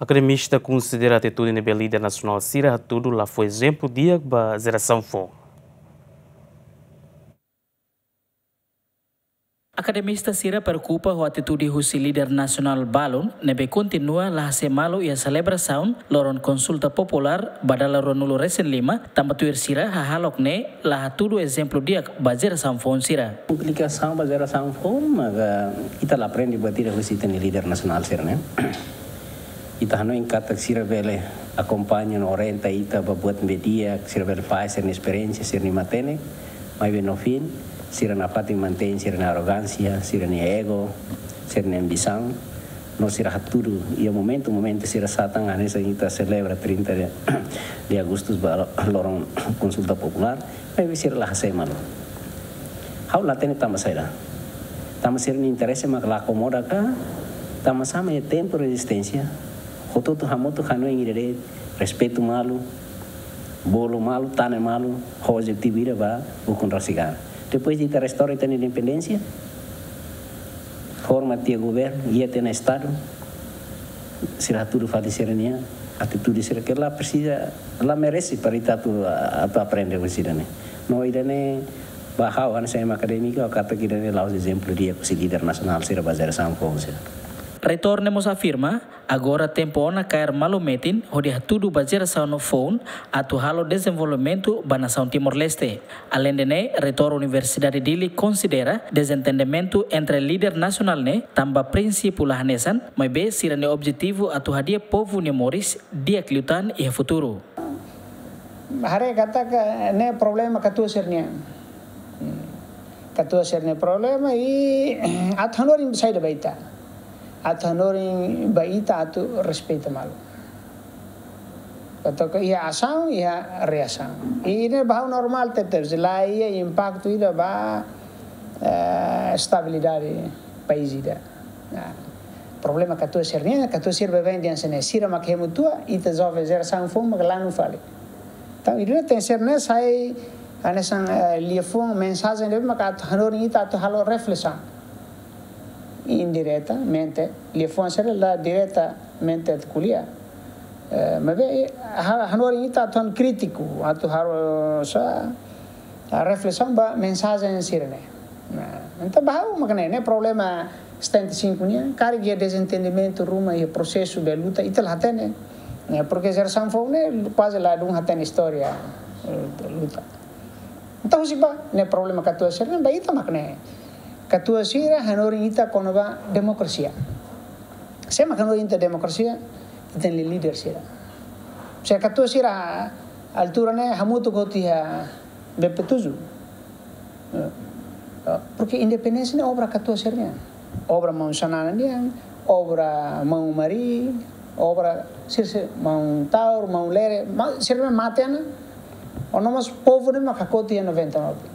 academista considera a atitude do líder nacional Cira Tudo lá foi exemplo de a geração fome. Academista Sira preocupa com a atitude do líder nacional Balon, nebe continua la semalo e a celebração loron consulta popular badala ronulo resen lima, tamba tuir Sira hahalok ne la tudo exemplo dia bazera sanfon Sira. Implicação bazera sanfon, mas ita la aprende batir esse líder nacional Sira, né? Ita no encanta sirvele acompañan orenta ita babuat media sirvele paisa en experiencia sir ni matene, mai beno fin, sir na pati manten sir na arrogancia, sir ni ego, sir ni ambición, no sir haturu y a momento momento sir satan a esa ita celebra 30 de, de agosto loron consulta popular, mai sir la hasemalo. Hau la tene tamasera. Tamasera ni interesa mak la acomoda ka, tamasama ya tempo resistencia, Kututu hamutu hanu ingirere, respeito malu, bolo malu, tane malu, hoje tibira va, bukun rasigana. Depois de ter restauro a independência, forma tia governo, ia ter na estado, será tudo fadicerania, atitude será que lá precisa, lá merece para estar tu a, a aprender com sirene. Não irene bahau, anse acadêmica, kata kirene laus exemplo ser a internacional, será bazar sangkong será. Retornemos afirma, agora tempo ona cair malumetin, onde tudo baseado no phone, atu halo desenvolvimento ba nação Timor-Leste. Além de ne, retor Universidade Dili considera desentendimento entre líder nacional ne, tamba princípio lah nesan, mas be sirane objetivo atu hadia povo Moris dia kliutan e futuro. Hare kata que ne problema que tu sernia. Que tu sernia problema e athanor da baita. Atanoring baita atu respeita malu. Kata ke ia asang ia reasang. Ini bah normal tetap selai ia impacto ida bah uh, stabilidade país ida. Nah, problema que tu sernia, que tu sirve bem diante sene sira makhemu tua ita jovem zer sang fom maglanu fale. Então, ini tem ser né sai anesan uh, liefon mensagem de makat hanoring ita tu halo reflexão indiretamente, li fonser la diretamente kulia. Mabe hanor ita ton kritiku atau harus reflexão ba mensagem sirene. Então bahau makne ne problema 75 nia cari dia desentendimento ruma e processo de luta itel hatene. Porque ser sanfo ne quase lá dum hatene história luta. Então sih ba ne problema katua sirene ba ita makne. Ketua sira hanori ita konoba demokrasia. Saya makan ita demokrasia ita li leader sira. Saya ketua sira altura ne hamutu kotia bepetuzu. Porque independensia ne obra ketua sirnya. Obra mau sanana dia, obra mau mari, obra sirse mau taur, mau lere, sirme mateana. Onomas povo ne makakotia 99.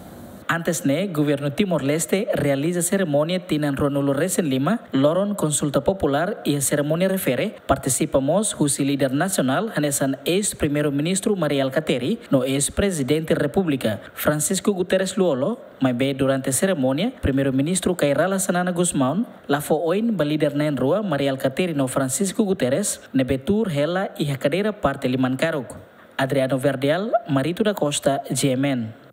Antes ne, governo Timor-Leste realiza cerimônia tinan Ronulo Resen Lima, loron consulta popular e a cerimônia refere, participamos o líder nacional, hanesan ex-primeiro-ministro Maria Alcateri, no ex-presidente da República, Francisco Guterres Luolo, mas bem durante a cerimônia, primeiro-ministro Kairala Sanana Guzmão, lá foi oin ba líder na rua Maria Alcateri no Francisco Guterres, nebetur hela a cadeira parte liman karuk. Adriano Verdial, Marito da Costa, GMN.